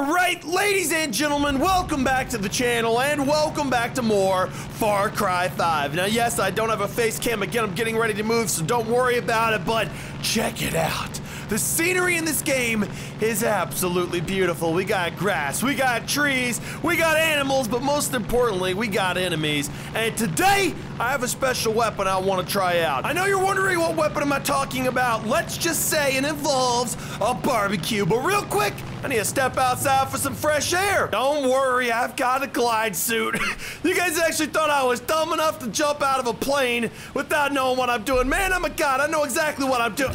All right, ladies and gentlemen, welcome back to the channel and welcome back to more Far Cry 5. Now, yes, I don't have a face cam again. I'm getting ready to move, so don't worry about it, but check it out. The scenery in this game is absolutely beautiful. We got grass, we got trees, we got animals, but most importantly, we got enemies. And today, I have a special weapon I want to try out. I know you're wondering what weapon am I talking about. Let's just say it involves a barbecue. But real quick, I need to step outside for some fresh air. Don't worry, I've got a glide suit. you guys actually thought I was dumb enough to jump out of a plane without knowing what I'm doing. Man, I'm a god. I know exactly what I'm doing.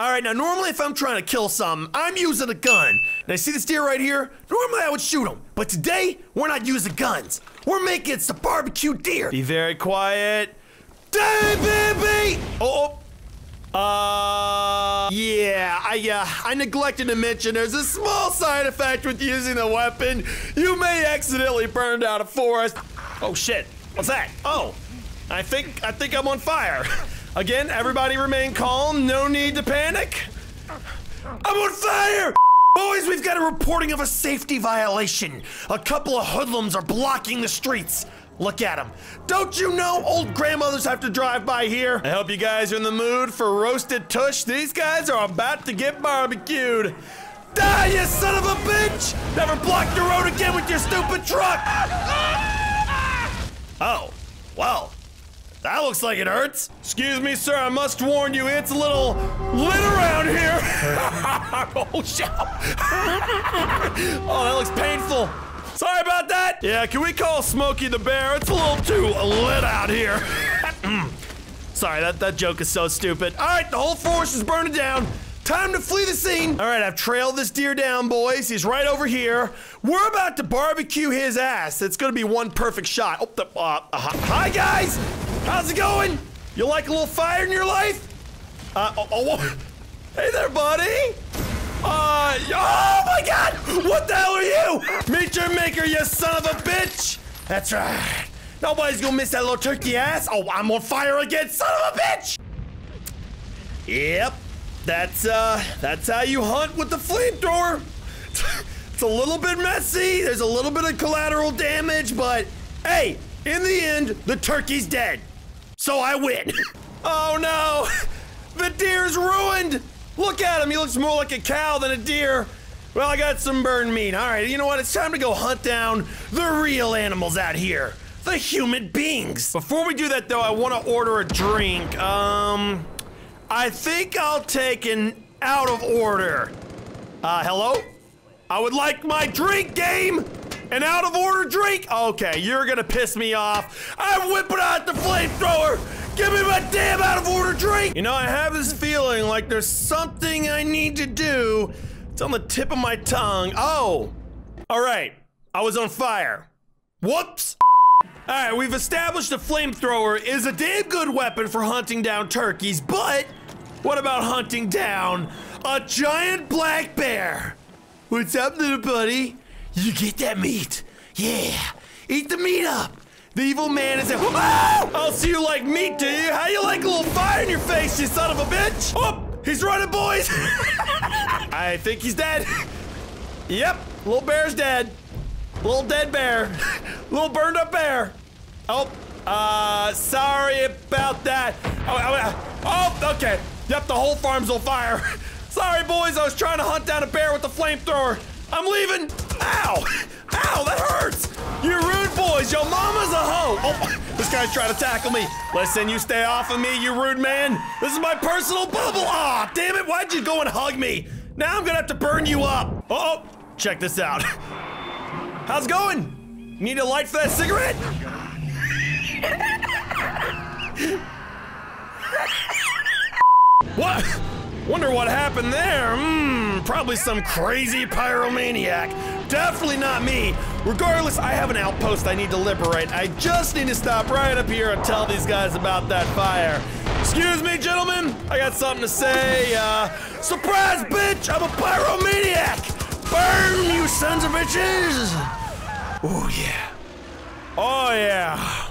Shit! Alright, now normally if I'm trying to kill something, I'm using a gun. Now see this deer right here? Normally I would shoot him, but today we're not using guns. We're making it a barbecue deer. Be very quiet. Day, baby! Oh, oh. Uh, yeah, I, uh, I neglected to mention there's a small side effect with using the weapon. You may accidentally burn down a forest. Oh shit, what's that? Oh, I think, I think I'm on fire. Again, everybody remain calm. No need to panic. I'm on fire! Boys, we've got a reporting of a safety violation. A couple of hoodlums are blocking the streets. Look at them. Don't you know old grandmothers have to drive by here? I hope you guys are in the mood for roasted tush. These guys are about to get barbecued. Die, you son of a bitch! Never block the road again with your stupid truck! Oh, well, that looks like it hurts. Excuse me, sir, I must warn you, it's a little lit around here. oh, shit. oh, that looks painful. Sorry about that. Yeah, can we call Smokey the Bear? It's a little too lit out here. Sorry, that, that joke is so stupid. All right, the whole forest is burning down. Time to flee the scene. All right, I've trailed this deer down, boys. He's right over here. We're about to barbecue his ass. It's gonna be one perfect shot. Oh, the, uh, uh, hi, guys. How's it going? You like a little fire in your life? Uh, oh, oh, hey there, buddy. Uh, oh my God! What the hell are you? Meet your maker, you son of a bitch! That's right. Nobody's gonna miss that little turkey ass. Oh, I'm on fire again, son of a bitch! Yep, that's uh, that's how you hunt with the flamethrower. It's a little bit messy. There's a little bit of collateral damage, but hey, in the end, the turkey's dead. So I win. oh no, the deer's ruined. Look at him, he looks more like a cow than a deer. Well, I got some burned meat. All right, you know what? It's time to go hunt down the real animals out here. The human beings. Before we do that though, I want to order a drink. Um, I think I'll take an out of order. Uh, hello? I would like my drink game! An out of order drink? Okay, you're gonna piss me off. I'm whipping out the flamethrower! Give me my damn out of order drink! You know, I have this feeling like there's something I need to do. It's on the tip of my tongue. Oh! Alright, I was on fire. Whoops! Alright, we've established a flamethrower is a damn good weapon for hunting down turkeys, but what about hunting down a giant black bear? What's up, little buddy? You get that meat. Yeah. Eat the meat up. The evil man is a- oh! I'll see you like meat, do you? How you like a little fire in your face, you son of a bitch? Oh, he's running, boys. I think he's dead. Yep, little bear's dead. Little dead bear. little burned up bear. Oh, uh, sorry about that. Oh, oh, oh, okay. Yep, the whole farm's on fire. sorry, boys, I was trying to hunt down a bear with the flamethrower. I'm leaving. Ow! Ow, that hurts! You rude boys, your mama's a hoe! Oh, this guy's trying to tackle me. Listen, you stay off of me, you rude man. This is my personal bubble. Aw, oh, damn it, why'd you go and hug me? Now I'm gonna have to burn you up. Uh oh, check this out. How's it going? Need a light for that cigarette? what? Wonder what happened there. Mmm, probably some crazy pyromaniac. Definitely not me. Regardless, I have an outpost I need to liberate. I just need to stop right up here and tell these guys about that fire. Excuse me, gentlemen. I got something to say. Uh, surprise, bitch! I'm a pyromaniac! Burn, you sons of bitches! Oh, yeah. Oh, yeah.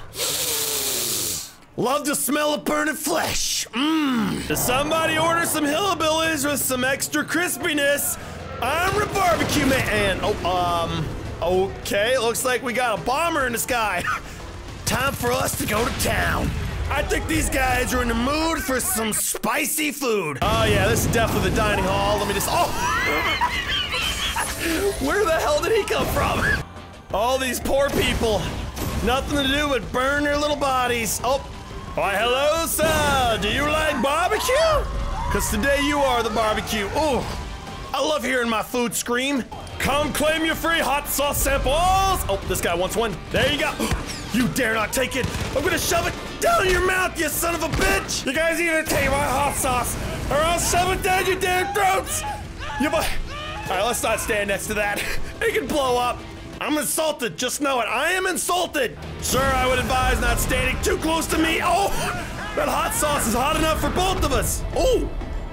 Love the smell of burning flesh. Mmm. Somebody order some hillbillies with some extra crispiness? I'm the barbecue man. And, Oh, um, okay. Looks like we got a bomber in the sky. Time for us to go to town. I think these guys are in the mood for some spicy food. Oh yeah, this is definitely the dining hall. Let me just, oh. Where the hell did he come from? All these poor people. Nothing to do but burn their little bodies. Oh, why hello, sir. Do you like barbecue? Cause today you are the barbecue. Ooh, I love hearing my food scream. Come claim your free hot sauce samples. Oh, this guy wants one. There you go. You dare not take it. I'm gonna shove it down your mouth, you son of a bitch. You guys either take my hot sauce or I'll shove it down your damn throats. You bu- All right, let's not stand next to that. It can blow up. I'm insulted, just know it. I am insulted. Sir, I would advise not standing too close to me. Oh, that hot sauce is hot enough for both of us. Oh,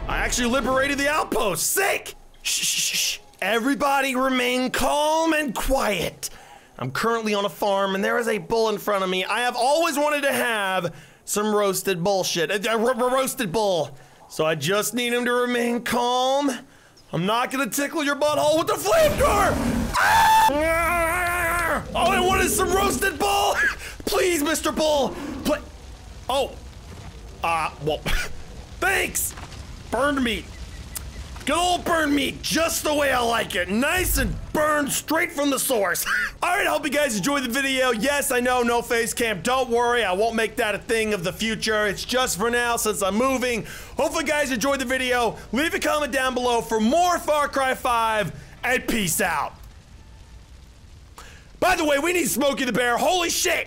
I actually liberated the outpost. Sick. Shh, shh, shh. Everybody remain calm and quiet. I'm currently on a farm and there is a bull in front of me. I have always wanted to have some roasted bullshit. A, a, a roasted bull. So I just need him to remain calm. I'm not gonna tickle your butthole with the flamethrower! Ah! All I want is some roasted bull! Please, Mr. Bull! Pl oh. Uh, well, thanks! Burned meat. Good old burned meat, just the way I like it. Nice and burned straight from the source. All right, I hope you guys enjoyed the video. Yes, I know, no face cam. Don't worry, I won't make that a thing of the future. It's just for now since I'm moving. Hopefully you guys enjoyed the video. Leave a comment down below for more Far Cry 5, and peace out. By the way, we need Smokey the Bear. Holy shit!